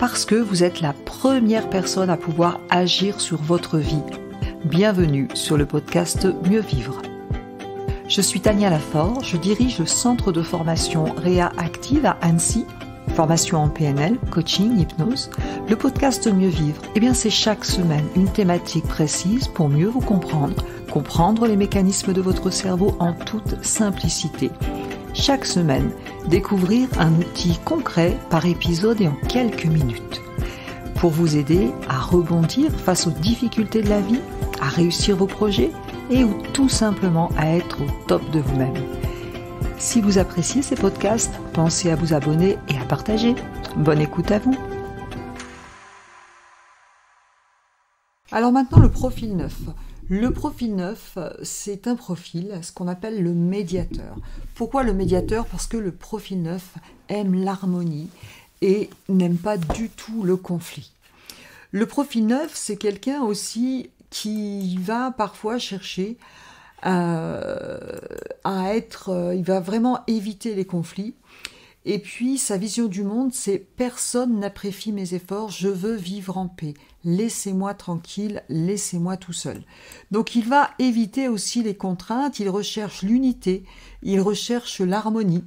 parce que vous êtes la première personne à pouvoir agir sur votre vie. Bienvenue sur le podcast Mieux Vivre. Je suis Tania Lafort, je dirige le centre de formation Réa Active à Annecy, formation en PNL, coaching, hypnose. Le podcast Mieux Vivre, eh bien c'est chaque semaine une thématique précise pour mieux vous comprendre, comprendre les mécanismes de votre cerveau en toute simplicité chaque semaine, découvrir un outil concret par épisode et en quelques minutes. Pour vous aider à rebondir face aux difficultés de la vie, à réussir vos projets et ou tout simplement à être au top de vous-même. Si vous appréciez ces podcasts, pensez à vous abonner et à partager. Bonne écoute à vous. Alors maintenant le profil neuf. Le profil neuf, c'est un profil, ce qu'on appelle le médiateur. Pourquoi le médiateur? Parce que le profil neuf aime l'harmonie et n'aime pas du tout le conflit. Le profil neuf, c'est quelqu'un aussi qui va parfois chercher euh, à être, euh, il va vraiment éviter les conflits et puis sa vision du monde, c'est personne n'apprécie mes efforts, je veux vivre en paix. Laissez-moi tranquille, laissez-moi tout seul. Donc il va éviter aussi les contraintes, il recherche l'unité, il recherche l'harmonie.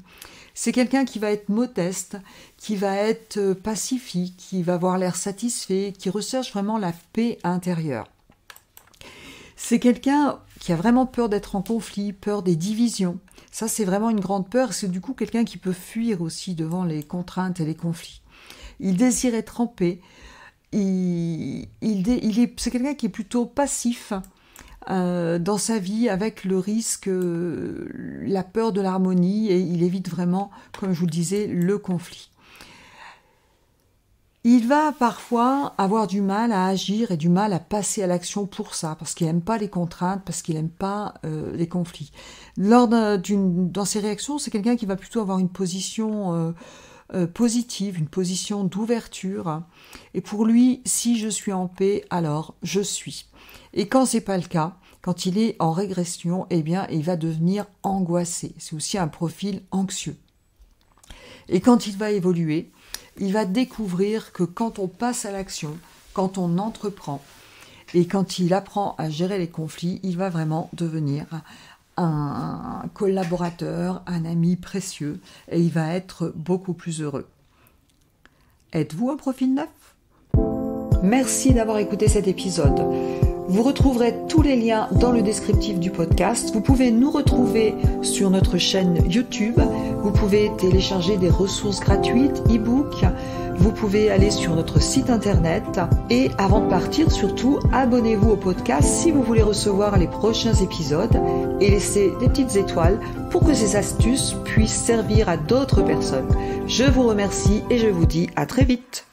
C'est quelqu'un qui va être modeste, qui va être pacifique, qui va avoir l'air satisfait, qui recherche vraiment la paix intérieure. C'est quelqu'un qui a vraiment peur d'être en conflit, peur des divisions. Ça, c'est vraiment une grande peur. C'est du coup quelqu'un qui peut fuir aussi devant les contraintes et les conflits. Il désire être. Il, est, c'est quelqu'un qui est plutôt passif euh, dans sa vie avec le risque, la peur de l'harmonie et il évite vraiment, comme je vous le disais, le conflit. Il va parfois avoir du mal à agir et du mal à passer à l'action pour ça, parce qu'il n'aime pas les contraintes, parce qu'il n'aime pas euh, les conflits. Lors d'une, dans ses réactions, c'est quelqu'un qui va plutôt avoir une position euh, euh, positive, une position d'ouverture. Et pour lui, si je suis en paix, alors je suis. Et quand c'est pas le cas, quand il est en régression, eh bien, il va devenir angoissé. C'est aussi un profil anxieux. Et quand il va évoluer, il va découvrir que quand on passe à l'action, quand on entreprend, et quand il apprend à gérer les conflits, il va vraiment devenir un collaborateur, un ami précieux, et il va être beaucoup plus heureux. Êtes-vous un profil neuf? Merci d'avoir écouté cet épisode. Vous retrouverez tous les liens dans le descriptif du podcast. Vous pouvez nous retrouver sur notre chaîne YouTube. Vous pouvez télécharger des ressources gratuites, e-books. Vous pouvez aller sur notre site internet. Et avant de partir, surtout, abonnez-vous au podcast si vous voulez recevoir les prochains épisodes et laissez des petites étoiles pour que ces astuces puissent servir à d'autres personnes. Je vous remercie et je vous dis à très vite.